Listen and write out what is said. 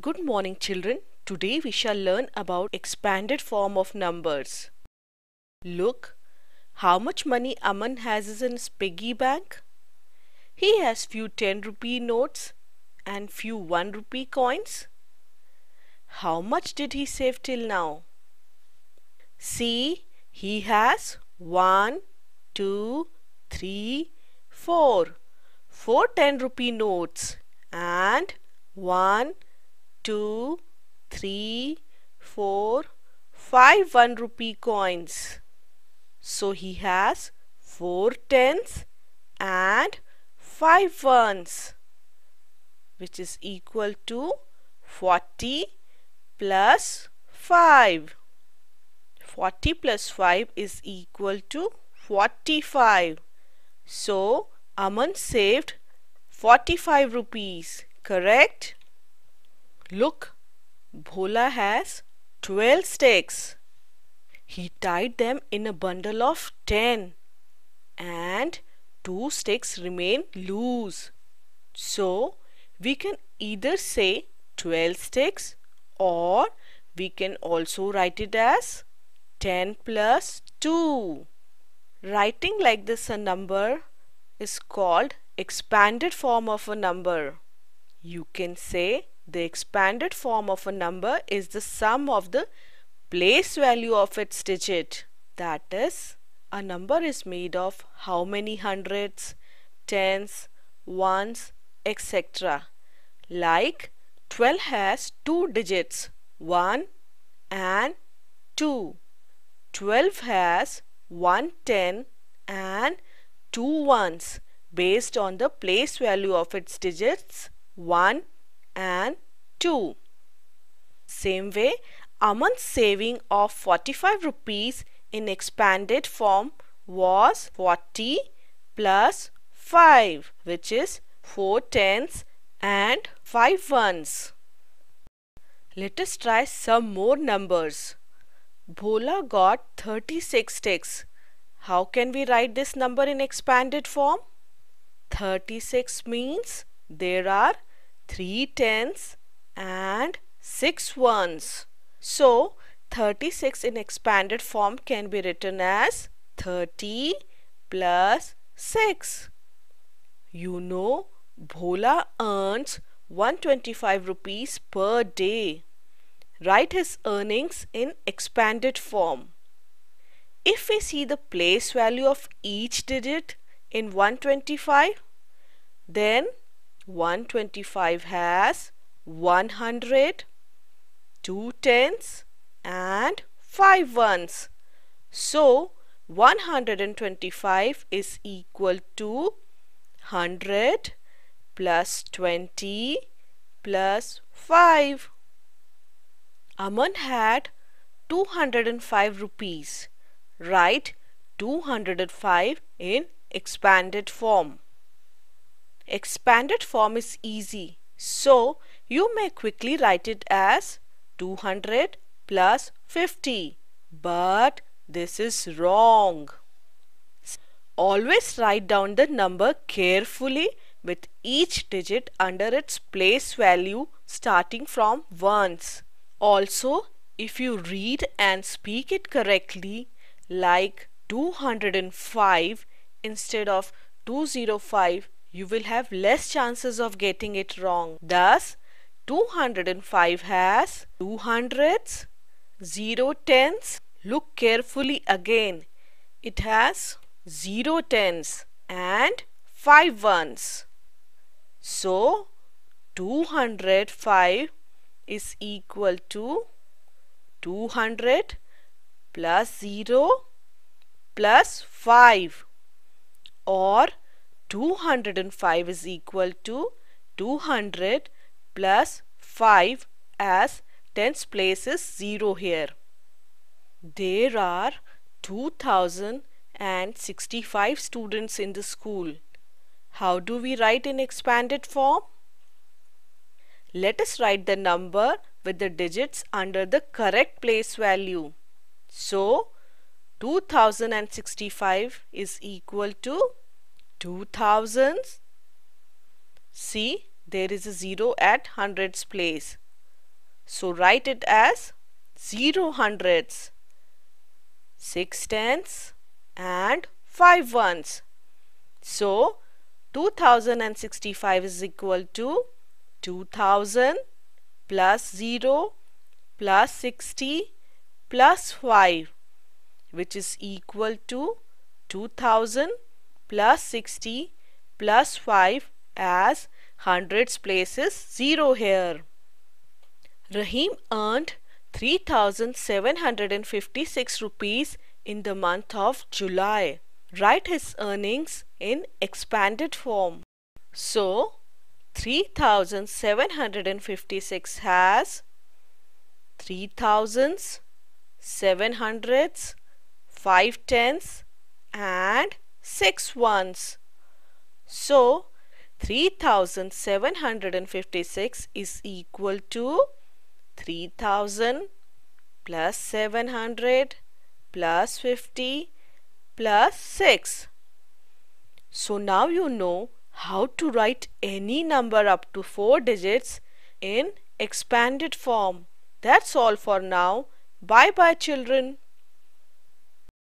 Good morning children. Today we shall learn about expanded form of numbers. Look how much money Aman has in his piggy bank. He has few 10 rupee notes and few 1 rupee coins. How much did he save till now? See, he has 1, 2, 3, 4. 4 10 rupee notes and 1, two, three, four, five one rupee coins. So he has four tens and five ones which is equal to 40 plus 5. 40 plus 5 is equal to 45. So Aman saved 45 rupees. Correct? Look, Bhola has 12 sticks. He tied them in a bundle of 10 and 2 sticks remain loose. So, we can either say 12 sticks or we can also write it as 10 plus 2. Writing like this a number is called expanded form of a number. You can say the expanded form of a number is the sum of the place value of its digit. That is, a number is made of how many hundreds, tens, ones, etc. Like 12 has two digits 1 and 2. 12 has one ten and two ones based on the place value of its digits 1 and 2. Same way, Aman's saving of 45 rupees in expanded form was 40 plus 5 which is 4 tens and 5 ones. Let us try some more numbers. Bhola got 36 sticks. How can we write this number in expanded form? 36 means there are 3 tens and 6 ones. So 36 in expanded form can be written as 30 plus 6. You know Bhola earns 125 rupees per day. Write his earnings in expanded form. If we see the place value of each digit in 125, then 125 has 100, 2 tens and 5 ones. So 125 is equal to 100 plus 20 plus 5. Aman had 205 rupees. Write 205 in expanded form. Expanded form is easy. So, you may quickly write it as 200 plus 50. But this is wrong. Always write down the number carefully with each digit under its place value starting from ones. Also, if you read and speak it correctly like 205 instead of 205 you will have less chances of getting it wrong. Thus, 205 has 2 hundreds, 0 tens. Look carefully again. It has 0 tens and 5 ones. So, 205 is equal to 200 plus 0 plus 5 or 205 is equal to 200 plus 5 as tens place is 0 here. There are 2065 students in the school. How do we write in expanded form? Let us write the number with the digits under the correct place value. So, 2065 is equal to two thousands. See, there is a zero at hundreds place. So write it as 0 hundreds, 6 tens and 5 ones. So 2065 is equal to 2000 plus 0 plus 60 plus 5 which is equal to 2000 plus 60 plus 5 as hundreds places 0 here. Rahim earned 3756 rupees in the month of July. Write his earnings in expanded form. So 3756 has 3000s, 700s, 5 tens and 6 ones. So 3756 is equal to 3000 plus 700 plus 50 plus 6. So now you know how to write any number up to 4 digits in expanded form. That's all for now. Bye bye children.